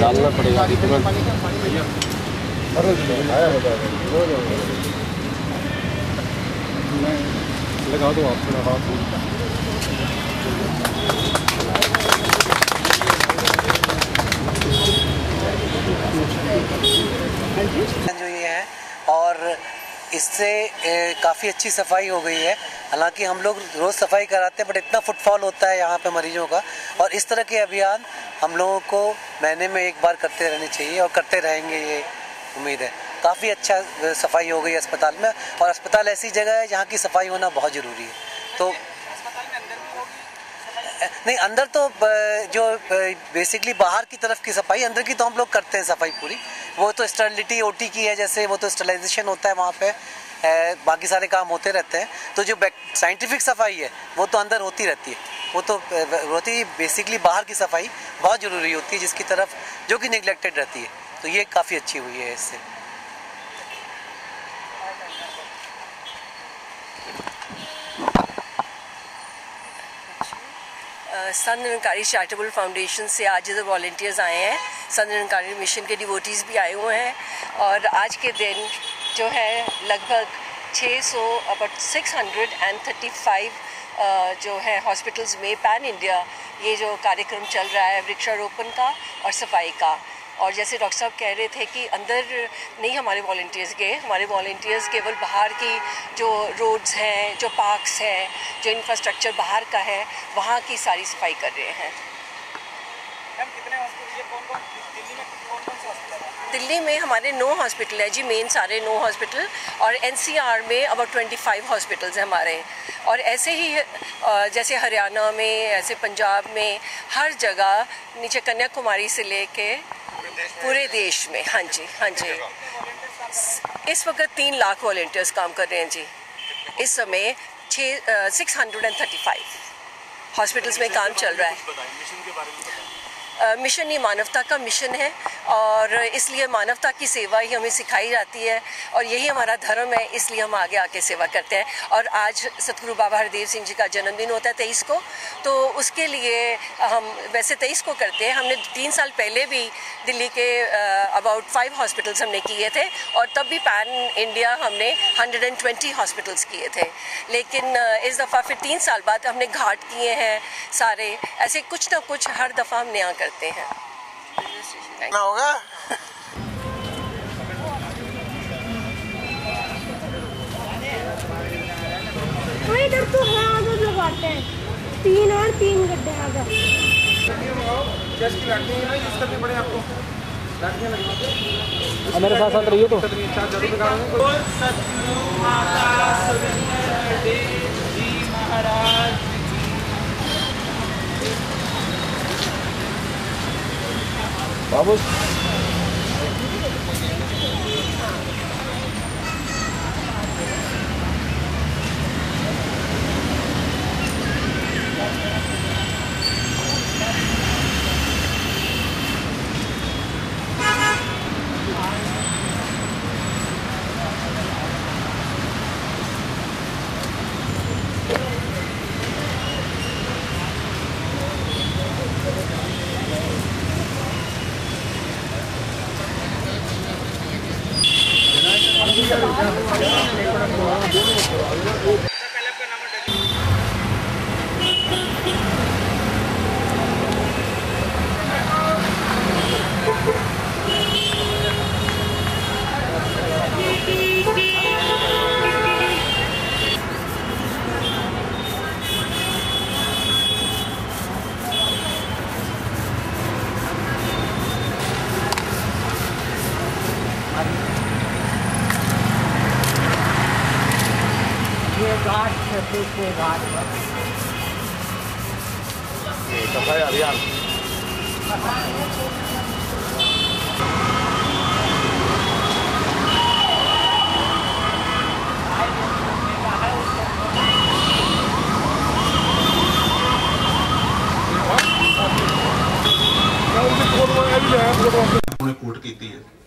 डालना पड़ेगा लगा दो आप थोड़ा हाथ जो ये है और इससे काफ़ी अच्छी सफ़ाई हो गई है। हालाँकि हम लोग रोज़ सफ़ाई कराते हैं बट इतना फुटफॉल होता है यहाँ पे मरीजों का। और इस तरह के अभियान हम लोगों को महीने में एक बार करते रहने चाहिए और करते रहेंगे ये उम्मीद है। काफ़ी अच्छा सफ़ाई हो गई अस्पताल में और अस्पताल ऐसी जगह है जहाँ की सफ़ाई होना बहुत ज़रूरी है। तो नहीं अंदर तो जो बेसिकली बाहर की तरफ़ की सफ़ाई अंदर की तो हम लोग करते हैं सफ़ाई पूरी। वो तो स्टर्लिटी ओटी की है, जैसे वो तो स्टरलाइजेशन होता है वहाँ पे बाकी सारे काम होते रहते हैं। तो जो साइंटिफिक सफ़ाई है, वो तो अंदर होती रहती है। वो तो होती है बेसिकली बाहर की सफ़ाई बहुत ज़रूरी होती है, जिसकी तरफ़ जो कि निगलेक्टेड रहती है। तो ये काफ़ी अच्छी हुई है इससे। सन निरंकारी चैरिटेबल फाउंडेशन से आज इधर वॉल्टियर्स आए हैं। सन निरंकारी मिशन के डिवोटीज़ भी आए हुए हैं। और आज के दिन जो है लगभग 600 अबाउट 635 अ, जो है हॉस्पिटल्स में पैन इंडिया ये जो कार्यक्रम चल रहा है वृक्षारोपण का और सफ़ाई का। और जैसे डॉक्टर साहब कह रहे थे कि अंदर नहीं हमारे वॉल्टियर्स गए हमारे वॉल्टियर्स केवल बाहर की जो रोड्स हैं जो पार्क्स हैं जो इंफ्रास्ट्रक्चर बाहर का है वहाँ की सारी सफ़ाई कर रहे हैं। दिल्ली में हमारे नौ हॉस्पिटल है जी मेन सारे नौ हॉस्पिटल और एनसीआर में अबाउट 25 हॉस्पिटल्स हैं हमारे। और ऐसे ही जैसे हरियाणा में ऐसे पंजाब में हर जगह नीचे कन्याकुमारी से लेके पूरे देश में। हाँ जी हाँ जी। इस वक्त तीन लाख वॉल्टियर्स काम कर रहे हैं जी। इस समय छः six hundred and thirty five hospitals में काम चल रहा है। मिशन ही मानवता का मिशन है और इसलिए मानवता की सेवा ही हमें सिखाई जाती है और यही हमारा धर्म है, इसलिए हम आगे आके सेवा करते हैं। और आज सतगुरु बाबा हरदेव सिंह जी का जन्मदिन होता है तेईस को तो उसके लिए हम वैसे तेईस को करते हैं। हमने तीन साल पहले भी दिल्ली के अबाउट फाइव हॉस्पिटल्स हमने किए थे और तब भी पैन इंडिया हमने 120 हॉस्पिटल्स किए थे। लेकिन इस दफ़ा फिर तीन साल बाद हमने घाट किए हैं सारे। ऐसे कुछ ना कुछ हर दफ़ा हम नया करते हैं। ना होगा? हाँ इधर तो है आगे लगाते हैं। तीन और तीन गड्ढे आगे मेरे साथ साथ रहिए तो। Vamos. गार्ड छपे के गार्ड सफ़ाई अभियान कोर्ट की है